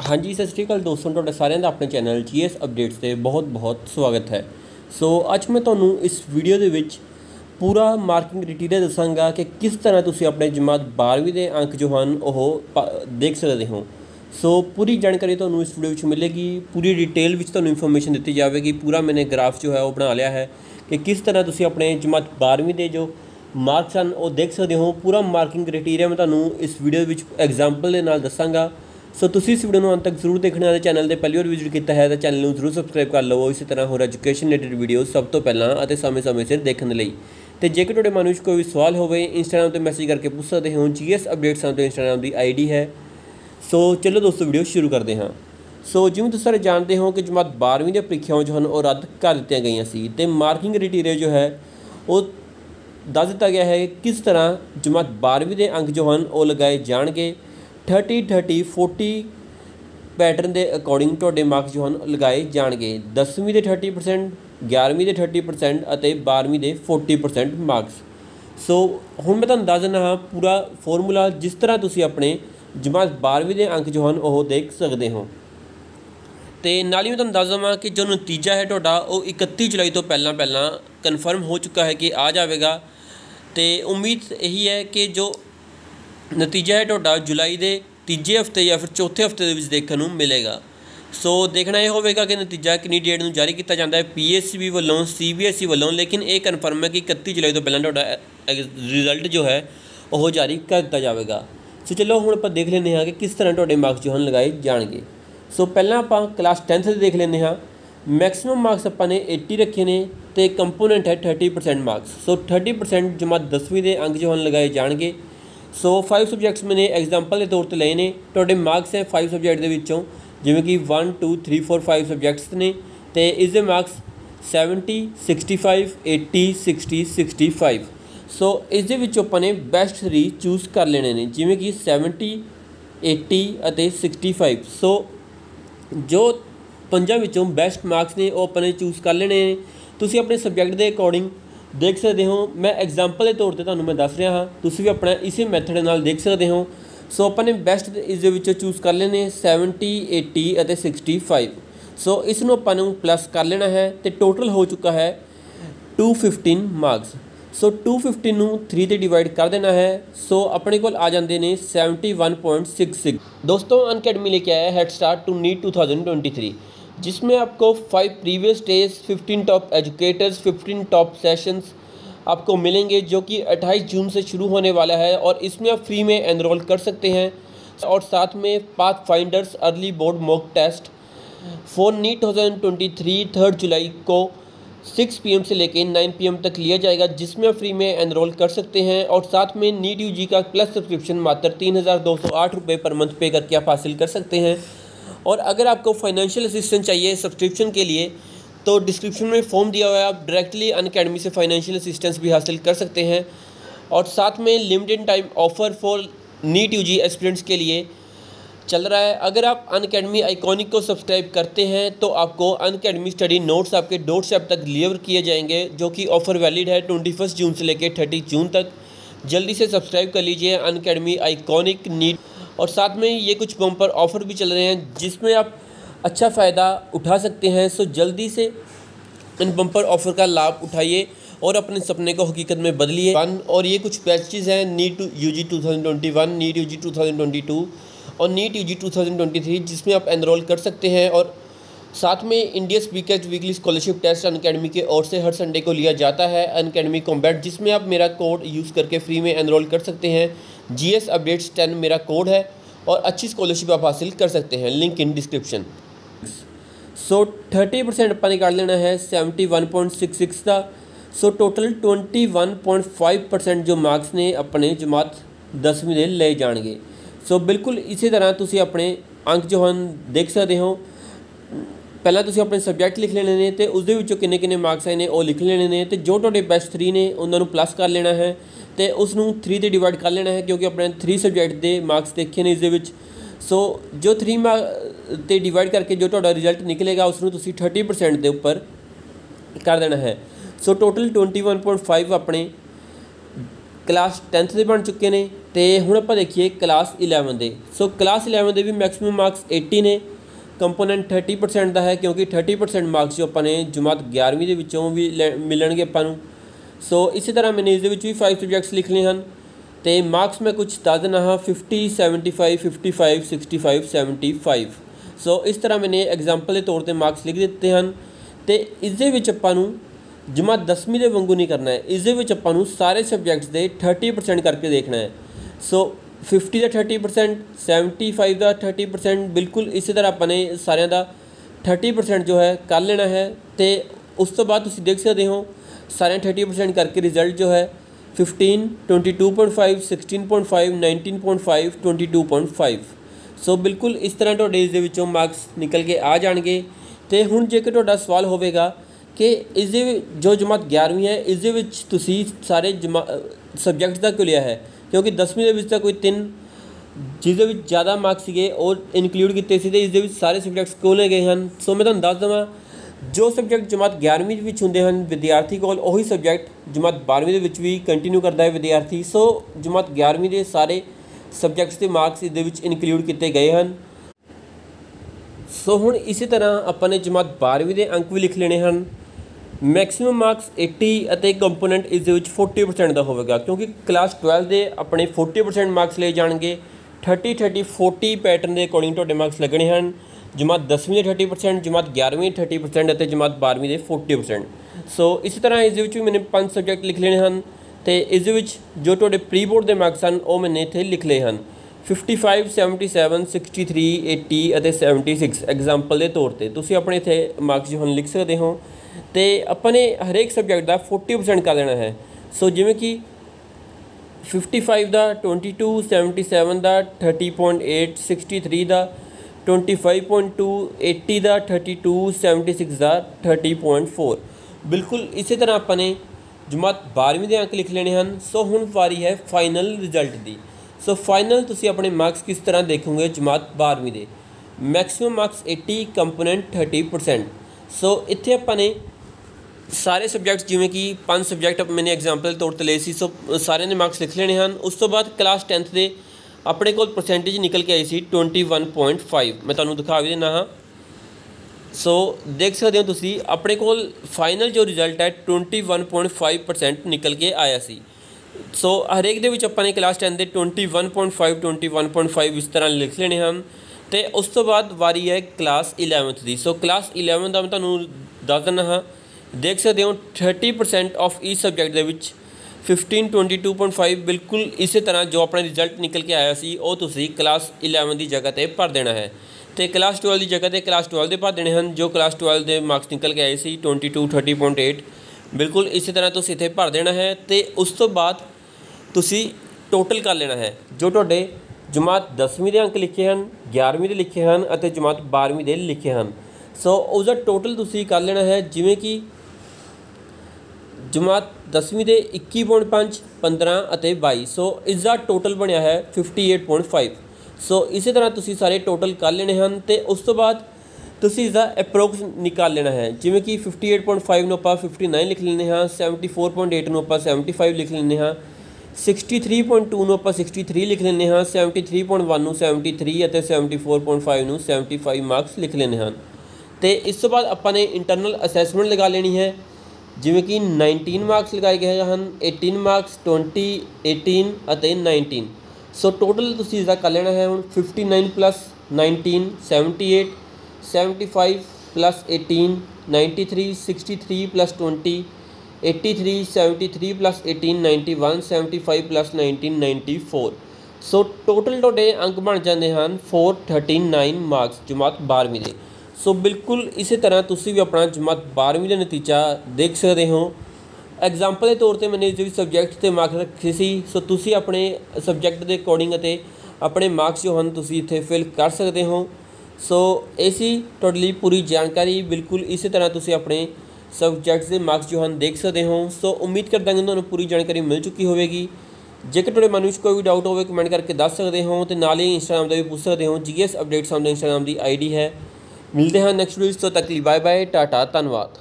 ਹਾਂਜੀ, ਸਤਿ ਸ਼੍ਰੀ ਅਕਾਲ ਦੋਸਤੋ, ਤੁਹਾਡਾ ਸਾਰਿਆਂ ਦਾ ਆਪਣੇ ਚੈਨਲ ਜੀਐਸ ਅਪਡੇਟਸ ਤੇ ਬਹੁਤ-ਬਹੁਤ ਸਵਾਗਤ ਹੈ। ਸੋ, ਅੱਜ ਮੈਂ ਤੁਹਾਨੂੰ ਇਸ ਵੀਡੀਓ ਦੇ ਵਿੱਚ ਪੂਰਾ ਮਾਰਕਿੰਗ ਕ੍ਰਾਈਟੇਰੀਆ ਦੱਸਾਂਗਾ ਕਿ ਕਿਸ ਤਰ੍ਹਾਂ ਤੁਸੀਂ ਆਪਣੇ ਜਮਾਤ 12ਵੀਂ ਦੇ ਅੰਕ ਜੋ ਹਨ, ਉਹ ਦੇਖ ਸਕਦੇ ਹੋ। ਸੋ, ਪੂਰੀ ਜਾਣਕਾਰੀ ਤੁਹਾਨੂੰ ਇਸ ਵੀਡੀਓ ਵਿੱਚ ਮਿਲੇਗੀ, ਪੂਰੀ ਡਿਟੇਲ ਵਿੱਚ ਤੁਹਾਨੂੰ ਇਨਫੋਰਮੇਸ਼ਨ ਦਿੱਤੀ ਜਾਵੇਗੀ, ਪੂਰਾ ਮੈਨੇ ਗ੍ਰਾਫ ਜੋ ਹੈ ਉਹ ਬਣਾ ਲਿਆ ਹੈ ਕਿ ਕਿਸ ਤਰ੍ਹਾਂ ਤੁਸੀਂ ਆਪਣੇ ਜਮਾਤ 12ਵੀਂ ਦੇ ਜੋ ਮਾਰਕਸ ਹਨ, ਉਹ ਦੇਖ ਸਕਦੇ ਹੋ। ਪੂਰਾ ਮਾਰਕਿੰਗ ਕ੍ਰਾਈਟੇਰੀਆ ਮੈਂ ਤੁਹਾਨੂੰ ਇਸ ਵੀਡੀਓ ਵਿੱਚ ਐਗਜ਼ਾਮਪਲ ਦੇ ਨਾਲ ਦੱਸਾਂਗਾ। ਸੋ ਤੁਸੀਂ ਇਸ ਵੀਡੀਓ ਨੂੰ ਅੰਤ ਤੱਕ ਜ਼ਰੂਰ ਦੇਖਣਾ ਹੈ ਚੈਨਲ ਦੇ ਪਹਿਲੀ ਵਾਰ ਵਿਜ਼ਿਟ ਕੀਤਾ ਹੈ ਤਾਂ ਚੈਨਲ ਨੂੰ ਜ਼ਰੂਰ ਸਬਸਕ੍ਰਾਈਬ ਕਰ ਲਵੋ। ਇਸੇ ਤਰ੍ਹਾਂ ਹੋਰ ਐਜੂਕੇਸ਼ਨ ਰਿਲੇਟਡ ਵੀਡੀਓ ਸਭ ਤੋਂ ਪਹਿਲਾਂ ਅਤੇ ਸਮੇਂ-ਸਮੇਂ ਸਿਰ ਦੇਖਣ ਲਈ। ਤੇ ਜੇਕਰ ਤੁਹਾਡੇ ਮਨ ਵਿੱਚ ਕੋਈ ਵੀ ਸਵਾਲ ਹੋਵੇ ਇੰਸਟਾਗ੍ਰam ਤੇ ਮੈਸੇਜ ਕਰਕੇ ਪੁੱਛ ਸਕਦੇ ਹੋ। ਜੀਐਸ ਅਪਡੇਟਸ ਤੇ ਇੰਸਟਾਗ੍ਰam ਦੀ ਆਈਡੀ ਹੈ। ਸੋ ਚਲੋ ਦੋਸਤੋ ਵੀਡੀਓ ਸ਼ੁਰੂ ਕਰਦੇ ਹਾਂ। ਸੋ ਜਿਵੇਂ ਤੁਸੀਂ ਸਾਰੇ ਜਾਣਦੇ ਹੋ ਕਿ ਜਮਾਤ 12ਵੀਂ ਦੀਆਂ ਪ੍ਰੀਖਿਆਵਾਂ ਜੋ ਹਨ, ਉਹ ਰੱਦ ਕਰ ਦਿੱਤੀਆਂ ਗਈਆਂ ਸੀ ਤੇ ਮਾਰਕਿੰਗ ਕ੍ਰਾਈਟੇਰੀਆ ਜੋ ਹੈ, ਉਹ ਦੱਸ ਦਿੱਤਾ ਗਿਆ ਹੈ ਕਿਸ ਤਰ੍ਹਾਂ ਜਮਾਤ 12ਵੀਂ ਦੇ ਅੰਕ ਜੋ ਹਨ, ਉਹ ਲਗਾਏ ਜਾਣਗੇ। 30 30 40 ਪੈਟਰਨ ਦੇ ਅਕੋਰਡਿੰਗ ਤੁਹਾਡੇ ਮਾਰਕਸ ਜੋ ਹਨ ਲਗਾਏ ਜਾਣਗੇ। 10ਵੀਂ ਦੇ 30% 11ਵੀਂ ਦੇ 30% ਅਤੇ 12ਵੀਂ ਦੇ 40% ਮਾਰਕਸ ਸੋ ਹੁਣ ਮੈਂ ਤੁਹਾਨੂੰ ਦੱਸ ਦਿੰਦਾ ਹਾਂ ਪੂਰਾ ਫਾਰਮੂਲਾ ਜਿਸ ਤਰ੍ਹਾਂ ਤੁਸੀਂ ਆਪਣੇ ਜਮਾਤ 12ਵੀਂ ਦੇ ਅੰਕ ਜੋ ਹਨ ਉਹ ਦੇਖ ਸਕਦੇ ਹੋ। ਤੇ ਨਾਲ ਹੀ ਮੈਂ ਤੁਹਾਨੂੰ ਦੱਸ ਦਵਾਂ ਕਿ ਜੋ ਨਤੀਜਾ ਹੈ ਤੁਹਾਡਾ ਉਹ 31 ਜੁਲਾਈ ਤੋਂ ਪਹਿਲਾਂ ਪਹਿਲਾਂ ਕਨਫਰਮ ਹੋ ਚੁੱਕਾ ਹੈ ਕਿ ਆ ਜਾਵੇਗਾ। ਤੇ ਉਮੀਦ ਇਹੀ ਹੈ ਕਿ ਜੋ ਨਤੀਜਾ ਹੈ ਤੁਹਾਡਾ ਜੁਲਾਈ ਦੇ ਤੀਜੇ ਹਫ਼ਤੇ ਜਾਂ ਫਿਰ ਚੌਥੇ ਹਫ਼ਤੇ ਦੇ ਵਿੱਚ ਦੇਖਣ ਨੂੰ ਮਿਲੇਗਾ। ਸੋ ਦੇਖਣਾ ਇਹ ਹੋਵੇਗਾ ਕਿ ਨਤੀਜਾ ਕਿੰਨੀ ਡੇਟ ਨੂੰ ਜਾਰੀ ਕੀਤਾ ਜਾਂਦਾ ਹੈ। ਪੀਐਸਸੀਬੀ ਵੱਲੋਂ ਸੀਬੀਐਸਈ ਵੱਲੋਂ, ਲੇਕਿਨ ਇਹ ਕਨਫਰਮ ਹੈ ਕਿ 31 ਜੁਲਾਈ ਤੋਂ ਪਹਿਲਾਂ ਤੁਹਾਡਾ ਰਿਜ਼ਲਟ ਜੋ ਹੈ, ਉਹ ਜਾਰੀ ਕਰ ਦਿੱਤਾ ਜਾਵੇਗਾ। ਸੋ ਚਲੋ ਹੁਣ ਆਪਾਂ ਦੇਖ ਲੈਂਦੇ ਹਾਂ ਕਿ ਕਿਸ ਤਰ੍ਹਾਂ ਤੁਹਾਡੇ ਮਾਰਕਸ ਜੋ ਹਨ ਲਗਾਏ ਜਾਣਗੇ। ਸੋ ਪਹਿਲਾਂ ਆਪਾਂ ਕਲਾਸ 10th ਦੇ ਦੇਖ ਲੈਂਦੇ ਹਾਂ। ਮੈਕਸਿਮਮ ਮਾਰਕਸ ਆਪਾਂ ਨੇ 80 ਰੱਖੇ ਨੇ ਤੇ ਕੰਪੋਨੈਂਟ ਹੈ 30% ਮਾਰਕਸ ਸੋ 30% ਜਮਾਤ 10ਵੀਂ ਦੇ ਅੰਕ ਜੋ ਹਨ ਲਗਾਏ ਜਾਣਗੇ। ਸੋ 5 ਸਬਜੈਕਟਸ ਮੈਨੇ ਐਗਜ਼ਾਮਪਲ ਦੇ ਤੌਰ ਤੇ ਲਏ ਨੇ ਤੁਹਾਡੇ ਮਾਰਕਸ ਹੈ 5 ਸਬਜੈਕਟ ਦੇ ਵਿੱਚੋਂ ਜਿਵੇਂ ਕਿ 1 2 3 4 5 ਸਬਜੈਕਟਸ ਨੇ ਤੇ ਇਸ ਦੇ ਮਾਰਕਸ 70 65 80 60 65 ਸੋ ਇਸ ਦੇ ਵਿੱਚੋਂ ਆਪਾਂ ਨੇ ਬੈਸਟ 3 ਚੂਜ਼ ਕਰ ਲੈਣੇ ਨੇ ਜਿਵੇਂ ਕਿ 70 80 ਅਤੇ 65 ਸੋ ਜੋ ਪੰਜਾਂ ਵਿੱਚੋਂ ਬੈਸਟ ਮਾਰਕਸ ਨੇ ਉਹ ਆਪਾਂ ਨੇ ਚੂਜ਼ ਕਰ ਲੈਣੇ ਨੇ ਤੁਸੀਂ ਆਪਣੇ ਸਬਜੈਕਟ ਦੇ ਅਕੋਰਡਿੰਗ ਦੇਖ ਸਕਦੇ ਹੋ, ਮੈਂ ਐਗਜ਼ਾਮਪਲ ਦੇ ਤੌਰ ਤੇ ਤੁਹਾਨੂੰ ਮੈਂ ਦੱਸ ਰਿਹਾ ਹਾਂ, ਤੁਸੀਂ ਵੀ ਆਪਣਾ ਇਸੇ ਮੈਥਡ ਨਾਲ ਦੇਖ ਸਕਦੇ ਹੋ। ਸੋ ਆਪਾਂ ਨੇ ਬੈਸਟ ਇਸ ਦੇ ਵਿੱਚੋਂ ਚੂਜ਼ ਕਰ ਲੈਣੇ 70 80 ਅਤੇ 65 ਸੋ ਇਸ ਨੂੰ ਆਪਾਂ ਨੂੰ ਪਲੱਸ ਕਰ ਲੈਣਾ ਹੈ ਤੇ ਟੋਟਲ ਹੋ ਚੁੱਕਾ ਹੈ 215 ਮਾਰਕਸ ਸੋ 215 ਨੂੰ 3 ਤੇ ਡਿਵਾਈਡ ਕਰ ਦੇਣਾ ਹੈ। ਸੋ ਆਪਣੇ ਕੋਲ ਆ ਜਾਂਦੇ ਨੇ 71.66 ਦੋਸਤੋ, ਅਨਕੈਡਮੀ ਲੈ ਕੇ ਆਇਆ ਹੈਡ ਸਟਾਰਟ ਟੂ ਨੀਟ 2023 जिसमें आपको five previous days fifteen top educators fifteen top sessions आपको मिलेंगे, जो कि 28 जून से शुरू होने वाला है और इसमें आप फ्री में एनरोल कर सकते हैं। और साथ में path finders early board mock test for NEET three third जुलाई को 6 पीएम से लेकर 9 पीएम तक लिया जाएगा, जिसमें आप फ्री में एनरोल कर सकते हैं। और साथ में नीट यूजी का प्लस सब्सक्रिप्शन मात्र तीन हज़ार दो सौ आठ रुपये पर मंथ पे करके आप हासिल कर सकते हैं। और अगर आपको फाइनेंशियल असिस्टेंस चाहिए सब्सक्रिप्शन के लिए तो डिस्क्रिप्शन में फॉर्म दिया हुआ है, आप डायरेक्टली अन अकेडमी से फाइनेंशियल असिस्टेंस भी हासिल कर सकते हैं। और साथ में limited time offer for NEET U G aspirants के लिए चल रहा है। अगर आप अन अकेडमी आइकॉनिक को सब्सक्राइब करते हैं तो आपको अन अकेडमी स्टडी नोट्स आपके डोर स्टेप तक डिलीवर किए जाएँगे, जो कि ऑफ़र वैलिड है ट्वेंटी फ़र्स्ट जून से लेकर थर्टी जून तक। जल्दी से सब्सक्राइब कर लीजिए अन अकेडमी आइकॉनिक नीट और साथ में ये कुछ बम्पर ऑफ़र भी चल रहे हैं, जिसमें आप अच्छा फ़ायदा उठा सकते हैं। सो जल्दी से इन बम्पर ऑफ़र का लाभ उठाइए और अपने सपने को हकीकत में बदलिए। वन और ये कुछ बैचेज हैं NEET U G two thousand twenty one NEET U G two thousand twenty two और NEET U G two thousand twenty three जिसमें आप एनरोल कर सकते हैं और साथ में India speaker weekly scholarship test Unacademy के ओर से हर संडे को लिया जाता है अन अकेडमी कॉम्बैट जिसमें आप मेरा कोड यूज़ करके फ्री में एनरोल कर सकते हैं जी एस अपडेट्स टेन मेरा कोड है और अच्छी स्कॉलरशिप आप हासिल कर सकते हैं link in description so thirty percent अपा निकाल लेना है seventy one point six six का so total twenty one point five percent जो मार्क्स ने अपने जमात दसवीं ਦੇ ले ਜਾਣਗੇ ਸੋ ਬਿਲਕੁਲ ਇਸੇ ਤਰ੍ਹਾਂ ਤੁਸੀਂ ਆਪਣੇ ਅੰਕ ਜੋ ਹਨ ਦੇਖ ਸਕਦੇ ਹੋ ਪਹਿਲਾਂ ਤੁਸੀਂ ਆਪਣੇ ਸਬਜੈਕਟ ਲਿਖ ਲੈਣੇ ਨੇ ਤੇ ਉਸ ਦੇ ਵਿੱਚੋਂ ਕਿੰਨੇ ਕਿੰਨੇ ਮਾਰਕਸ ਆਏ ਨੇ, ਉਹ ਲਿਖ ਲੈਣੇ ਨੇ ਤੇ ਜੋ ਤੁਹਾਡੇ ਬੈਸਟ 3 ਨੇ, ਉਹਨਾਂ ਨੂੰ ਪਲੱਸ ਕਰ ਲੈਣਾ ਹੈ ਤੇ ਉਸ ਨੂੰ 3 ਤੇ ਡਿਵਾਈਡ ਕਰ ਲੈਣਾ ਹੈ ਕਿਉਂਕਿ ਆਪਣੇ 3 ਸਬਜੈਕਟ ਦੇ ਮਾਰਕਸ ਦੇਖੇ ਨੇ ਇਸ ਦੇ ਵਿੱਚ। ਸੋ ਜੋ 3 ਤੇ ਡਿਵਾਈਡ ਕਰਕੇ ਜੋ ਤੁਹਾਡਾ ਰਿਜ਼ਲਟ ਨਿਕਲੇਗਾ ਉਸ ਨੂੰ ਤੁਸੀਂ 30% ਦੇ ਉੱਪਰ ਕਰ ਦੇਣਾ ਹੈ। ਸੋ ਟੋਟਲ 21.5 ਆਪਣੇ ਕਲਾਸ 10th ਦੇ ਬਣ ਚੁੱਕੇ ਨੇ ਤੇ ਹੁਣ ਆਪਾਂ ਦੇਖੀਏ ਕਲਾਸ 11 ਦੇ। ਸੋ ਕਲਾਸ 11 ਦੇ ਵੀ ਮੈਕਸਿਮਮ ਮਾਰਕਸ 80 ਨੇ। ਕੰਪੋਨੈਂਟ 30% ਦਾ ਹੈ ਕਿਉਂਕਿ 30% ਮਾਰਕਸ ਜੋ ਆਪਾਂ ਨੇ ਜਮਾਤ 11ਵੀਂ ਦੇ ਵਿੱਚੋਂ ਵੀ ਮਿਲਣਗੇ ਆਪਾਂ ਨੂੰ। ਸੋ ਇਸੇ ਤਰ੍ਹਾਂ ਮੈਨੇ ਇਸ ਦੇ ਵਿੱਚ ਵੀ 5 ਸਬਜੈਕਟਸ ਲਿਖਨੇ ਹਨ। ਤੇ ਮਾਰਕਸ ਮੈਂ ਕੁਝ ਦੱਸ ਦਿੰਦਾ ਹਾਂ 50 75 55 65 75 ਸੋ ਇਸ ਤਰ੍ਹਾਂ ਮੈਨੇ ਐਗਜ਼ਾਮਪਲ ਦੇ ਤੌਰ ਤੇ ਮਾਰਕਸ ਲਿਖ ਦਿੱਤੇ ਹਨ। ਤੇ ਇਸ ਦੇ ਵਿੱਚ ਆਪਾਂ ਨੂੰ ਜਮਾਤ 10ਵੀਂ ਦੇ ਵਾਂਗੂ ਨਹੀਂ ਕਰਨਾ ਹੈ। ਇਸ ਦੇ ਵਿੱਚ ਆਪਾਂ ਨੂੰ ਸਾਰੇ ਸਬਜੈਕਟਸ ਦੇ 30% ਕਰਕੇ ਦੇਖਣਾ ਹੈ। ਸੋ 50 ਦਾ 30% 75 ਦਾ 30% ਬਿਲਕੁਲ ਇਸੇ ਤਰ੍ਹਾਂ ਆਪਾਂ ਨੇ ਸਾਰਿਆਂ ਦਾ 30% ਜੋ ਹੈ ਕਰ ਲੈਣਾ ਹੈ ਤੇ ਉਸ ਤੋਂ ਬਾਅਦ ਤੁਸੀਂ ਦੇਖ ਸਕਦੇ ਹੋ, ਸਾਰਿਆਂ 30% ਕਰਕੇ ਰਿਜ਼ਲਟ ਜੋ ਹੈ 15 22.5 16.5 19.5 22.5 ਸੋ ਬਿਲਕੁਲ ਇਸ ਤਰ੍ਹਾਂ ਤੁਹਾਡੇ ਇਸ ਦੇ ਵਿੱਚੋਂ ਮਾਰਕਸ ਨਿਕਲ ਕੇ ਆ ਜਾਣਗੇ। ਤੇ ਹੁਣ ਜੇਕਰ ਤੁਹਾਡਾ ਸਵਾਲ ਹੋਵੇਗਾ ਕਿ ਇਸ ਦੇ ਜੋ ਜਮਾਤ 11ਵੀਂ ਹੈ, ਇਸ ਦੇ ਵਿੱਚ ਤੁਸੀਂ ਸਾਰੇ ਸਬਜੈਕਟਸ ਦਾ ਕਿਉਂ ਲਿਆ ਹੈ? ਕਿਉਂਕਿ 10ਵੀਂ ਦੇ ਵਿੱਚ ਤਾਂ ਕੋਈ ਤਿੰਨ ਜਿਸ ਦੇ ਵਿੱਚ ਜ਼ਿਆਦਾ ਮਾਰਕਸ ਸੀਗੇ, ਉਹ ਇਨਕਲੂਡ ਕੀਤੇ ਸੀ ਤੇ ਇਸ ਦੇ ਵਿੱਚ ਸਾਰੇ ਸਬਜੈਕਟਸ ਕਿਉਂ ਗਏ ਹਨ। ਸੋ ਮੈਂ ਤੁਹਾਨੂੰ ਦੱਸ ਦਵਾਂ, ਜੋ ਸਬਜੈਕਟ ਜਮਾਤ 11ਵੀਂ ਦੇ ਵਿੱਚ ਹੁੰਦੇ ਹਨ, ਵਿਦਿਆਰਥੀ ਕੋਲ ਉਹੀ ਸਬਜੈਕਟ ਜਮਾਤ 12ਵੀਂ ਦੇ ਵਿੱਚ ਵੀ ਕੰਟੀਨਿਊ ਕਰਦਾ ਹੈ ਵਿਦਿਆਰਥੀ। ਸੋ ਜਮਾਤ 11ਵੀਂ ਦੇ ਸਾਰੇ ਸਬਜੈਕਟਸ ਦੇ ਮਾਰਕਸ ਇਸ ਦੇ ਵਿੱਚ ਇਨਕਲੂਡ ਕੀਤੇ ਗਏ ਹਨ। ਸੋ ਹੁਣ ਇਸੇ ਤਰ੍ਹਾਂ ਆਪਾਂ ਨੇ ਜਮਾਤ 12ਵੀਂ ਦੇ ਅੰਕ ਵੀ ਲਿਖ ਲੈਣੇ ਹਨ। ਮੈਕਸਿਮਮ ਮਾਰਕਸ 80 ਅਤੇ ਕੰਪੋਨੈਂਟ ਇਸ ਦੇ ਵਿੱਚ 40% ਦਾ ਹੋਵੇਗਾ, ਕਿਉਂਕਿ ਕਲਾਸ 12 ਦੇ ਆਪਣੇ 40% ਮਾਰਕਸ ਲਏ ਜਾਣਗੇ। 30 30 40 ਪੈਟਰਨ ਦੇ ਅਕੋਰਡਿੰਗ ਤੁਹਾਡੇ ਮਾਰਕਸ ਲੱਗਣੇ ਹਨ। ਜਮਾਤ 10ਵੀਂ ਦੇ 30% ਜਮਾਤ 11ਵੀਂ 30% ਅਤੇ ਜਮਾਤ 12ਵੀਂ ਦੇ 40% ਸੋ ਇਸੇ ਤਰ੍ਹਾਂ ਇਸ ਦੇ ਵਿੱਚ ਵੀ ਮੈਨੇ ਪੰਜ ਸਬਜੈਕਟ ਲਿਖ ਲੈਣੇ ਹਨ ਤੇ ਇਸ ਦੇ ਵਿੱਚ ਜੋ ਤੁਹਾਡੇ ਪ੍ਰੀ ਬੋਰਡ ਦੇ ਮਾਰਕਸ ਹਨ, ਉਹ ਮੈਨੇ ਇੱਥੇ ਲਿਖ ਲਏ ਹਨ। 55 77 63 80 ਅਤੇ 76 ਐਗਜ਼ਾਮਪਲ ਦੇ ਤੌਰ ਤੇ। ਤੁਸੀਂ ਆਪਣੇ ਇੱਥੇ ਮਾਰਕਸ ਜੋ ਹਨ ਲਿਖ ਸਕਦੇ ਹੋ। ਤੇ ਆਪਾਂ ਨੇ ਹਰੇਕ ਸਬਜੈਕਟ ਦਾ 40% ਕਰ ਲੈਣਾ ਹੈ। ਸੋ ਜਿਵੇਂ ਕਿ 55 ਦਾ 22 77 ਦਾ 30.8 63 ਦਾ 25.2 80 ਦਾ 32 76 ਦਾ 30.4 ਬਿਲਕੁਲ ਇਸੇ ਤਰ੍ਹਾਂ ਆਪਾਂ ਨੇ ਜਮਾਤ 12ਵੀਂ ਦੇ ਅੰਕ ਲਿਖ ਲੈਣੇ ਹਨ। ਸੋ ਹੁਣ ਵਾਰੀ ਹੈ ਫਾਈਨਲ ਰਿਜ਼ਲਟ ਦੀ। ਸੋ ਫਾਈਨਲ ਤੁਸੀਂ ਆਪਣੇ ਮਾਰਕਸ ਕਿਸ ਤਰ੍ਹਾਂ ਦੇਖੋਗੇ ਜਮਾਤ 12ਵੀਂ ਦੇ? ਮੈਕਸਿਮਮ ਮਾਰਕਸ 80 ਕੰਪੋਨੈਂਟ 30% ਸੋ ਇੱਥੇ ਆਪਾਂ ਨੇ ਸਾਰੇ ਸਬਜੈਕਟਸ ਜਿਵੇਂ ਕਿ ਪੰਜ ਸਬਜੈਕਟ ਮੈਨੇ ਐਗਜ਼ਾਮਪਲ ਤੌਰ ਤੇ ਲਏ ਸੀ ਸੋ ਸਾਰਿਆਂ ਨੇ ਮਾਰਕਸ ਲਿਖ ਲੈਣੇ ਹਨ। ਉਸ ਤੋਂ ਬਾਅਦ ਕਲਾਸ 10th ਦੇ ਆਪਣੇ ਕੋਲ ਪਰਸੈਂਟੇਜ ਨਿਕਲ ਕੇ ਆਈ ਸੀ 21.5 ਮੈਂ ਤੁਹਾਨੂੰ ਦਿਖਾ ਵੀ ਦਿੰਦਾ ਹਾਂ। ਸੋ ਦੇਖ ਸਕਦੇ ਹੋ ਤੁਸੀਂ, ਆਪਣੇ ਕੋਲ ਫਾਈਨਲ ਜੋ ਰਿਜ਼ਲਟ ਹੈ 21.5% ਨਿਕਲ ਕੇ ਆਇਆ ਸੀ। ਸੋ ਹਰੇਕ ਦੇ ਵਿੱਚ ਆਪਾਂ ਨੇ ਕਲਾਸ 10 ਦੇ 21.5 21.5 ਇਸ ਤਰ੍ਹਾਂ ਲਿਖ ਲੈਣੇ ਹਨ। ਤੇ ਉਸ ਤੋਂ ਬਾਅਦ ਵਾਰੀ ਹੈ ਕਲਾਸ 11th ਦੀ। ਸੋ ਕਲਾਸ 11 ਦਾ ਮੈਂ ਤੁਹਾਨੂੰ ਦੱਸ ਦਿੰਦਾ ਹਾਂ। ਦੇਖ ਸਕਦੇ ਹੋ 30% ਆਫ ਈ ਸਬਜੈਕਟ ਦੇ ਵਿੱਚ 15 22.5 ਬਿਲਕੁਲ ਇਸੇ ਤਰ੍ਹਾਂ ਜੋ ਆਪਣਾ ਰਿਜ਼ਲਟ ਨਿਕਲ ਕੇ ਆਇਆ ਸੀ, ਉਹ ਤੁਸੀਂ ਕਲਾਸ 11 ਦੀ ਜਗ੍ਹਾ ਤੇ ਭਰ ਦੇਣਾ ਹੈ। ਤੇ ਕਲਾਸ 12 ਦੀ ਜਗ੍ਹਾ ਤੇ ਕਲਾਸ 12 ਦੇ ਭਰ ਦੇਣੇ ਹਨ, ਜੋ ਕਲਾਸ 12 ਦੇ ਮਾਰਕਸ ਨਿਕਲ ਕੇ ਆਏ ਸੀ 22 30.8 ਬਿਲਕੁਲ ਇਸੇ ਤਰ੍ਹਾਂ ਤੁਸੀਂ ਇੱਥੇ ਭਰ ਦੇਣਾ ਹੈ। ਤੇ ਉਸ ਤੋਂ ਬਾਅਦ ਤੁਸੀਂ ਟੋਟਲ ਕਰ ਲੈਣਾ ਹੈ। ਜੋ ਤੁਹਾਡੇ ਜਮਾਤ 10ਵੀਂ ਦੇ ਅੰਕ ਲਿਖੇ ਹਨ 11ਵੀਂ ਦੇ ਲਿਖੇ ਹਨ ਅਤੇ ਜਮਾਤ 12ਵੀਂ ਦੇ ਲਿਖੇ ਹਨ। ਸੋ ਉਸ ਦਾ ਟੋਟਲ ਤੁਸੀਂ ਕਰ ਲੈਣਾ ਹੈ, ਜਿਵੇਂ ਕਿ ਜਮਾਤ 10ਵੀਂ ਦੇ 21.5 15 ਅਤੇ 22 ਸੋ ਇਸ ਦਾ ਟੋਟਲ ਬਣਿਆ ਹੈ 58.5 ਸੋ ਇਸੇ ਤਰ੍ਹਾਂ ਤੁਸੀਂ ਸਾਰੇ ਟੋਟਲ ਕਰ ਲੈਣੇ ਹਨ ਤੇ ਉਸ ਤੋਂ ਬਾਅਦ ਤੁਸੀਂ ਇਸ ਦਾ ਅਪਰੋਕਸ ਨਿਕਾਲ ਲੈਣਾ ਹੈ। ਜਿਵੇਂ ਕਿ 58.5 ਨੂੰ ਆਪਾਂ 59 ਲਿਖ ਲੈਂਦੇ ਹਾਂ 74.8 ਨੂੰ ਆਪਾਂ 75 ਲਿਖ ਲੈਂਦੇ ਹਾਂ। 63.2 ਨੂੰ ਆਪਾਂ 63 ਲਿਖ ਲੈਂਦੇ ਹਾਂ 73.1 ਨੂੰ 73 ਅਤੇ 74.5 ਨੂੰ 75 ਮਾਰਕਸ ਲਿਖ ਲੈਂਦੇ ਹਨ ਤੇ ਇਸ ਤੋਂ ਬਾਅਦ ਆਪਾਂ ਨੇ ਇੰਟਰਨਲ ਅਸੈਸਮੈਂਟ ਲਗਾ ਲੈਣੀ ਹੈ। ਜਿਵੇਂ ਕਿ 19 ਮਾਰਕਸ ਲਗਾਏ ਗਏ ਹਨ 18 ਮਾਰਕਸ 20 18 ਅਤੇ 19 ਸੋ ਟੋਟਲ ਤੁਸੀਂ ਇਸਦਾ ਕਰ ਲੈਣਾ ਹੈ ਹੁਣ 59 19 78 75 18 93 63 20 83 73 18 91 75 19 94 ਸੋ ਟੋਟਲ ਤੁਹਾਡੇ ਅੰਕ ਬਣ ਜਾਂਦੇ ਹਨ 439 ਮਾਰਕਸ ਜਮਾਤ 12ਵੀਂ ਦੇ। ਸੋ ਬਿਲਕੁਲ ਇਸੇ ਤਰ੍ਹਾਂ ਤੁਸੀਂ ਵੀ ਆਪਣਾ ਜਮਾਤ 12ਵੀਂ ਦਾ ਨਤੀਜਾ ਦੇਖ ਸਕਦੇ ਹੋ। ਐਗਜ਼ਾਮਪਲ ਦੇ ਤੌਰ ਤੇ ਮੈਨੇ ਇਸ ਵੀ ਸਬਜੈਕਟ ਤੇ ਮਾਰਕ ਰੱਖੇ ਸੀ ਸੋ ਤੁਸੀਂ ਆਪਣੇ ਸਬਜੈਕਟ ਦੇ ਅਕੋਰਡਿੰਗ ਅਤੇ ਆਪਣੇ ਮਾਰਕਸ ਜੋ ਹਨ ਤੁਸੀਂ ਇੱਥੇ ਫਿਲ ਕਰ ਸਕਦੇ ਹੋ। ਸੋ ਐਸੀ ਟੋਟਲੀ ਪੂਰੀ ਜਾਣਕਾਰੀ। ਬਿਲਕੁਲ ਇਸੇ ਤਰ੍ਹਾਂ ਤੁਸੀਂ ਆਪਣੇ ਸਬਜੈਕਟਸ ਦੇ ਮਾਰਕਸ ਜੋ ਹਨ ਦੇਖ ਸਕਦੇ ਹੋ। ਸੋ ਉਮੀਦ ਕਰਦਾ ਹਾਂ ਤੁਹਾਨੂੰ ਪੂਰੀ ਜਾਣਕਾਰੀ ਮਿਲ ਚੁੱਕੀ ਹੋਵੇਗੀ। ਜੇਕਰ ਤੁਹਾਡੇ ਮਨ ਵਿੱਚ ਕੋਈ ਵੀ ਡਾਊਟ ਹੋਵੇ ਕਮੈਂਟ ਕਰਕੇ ਦੱਸ ਸਕਦੇ ਹੋ ਤੇ ਨਾਲ ਹੀ ਇੰਸਟਾਗ੍ਰam ਦਾ ਵੀ ਪੁੱਛ ਸਕਦੇ ਹੋ। ਜੀਐਸ ਅਪਡੇਟਸ ਆਨ ਦਾ ਇੰਸਟਾਗ੍ਰam ਦੀ ਆਈਡੀ ਹੈ। ਮਿਲਦੇ ਹਾਂ ਨੈਕਸਟ ਵੀਡੀਓ ਤੋਂ ਤੱਕ ਲਈ ਬਾਏ ਬਾਏ ਟਾਟਾ ਧੰਨਵਾਦ।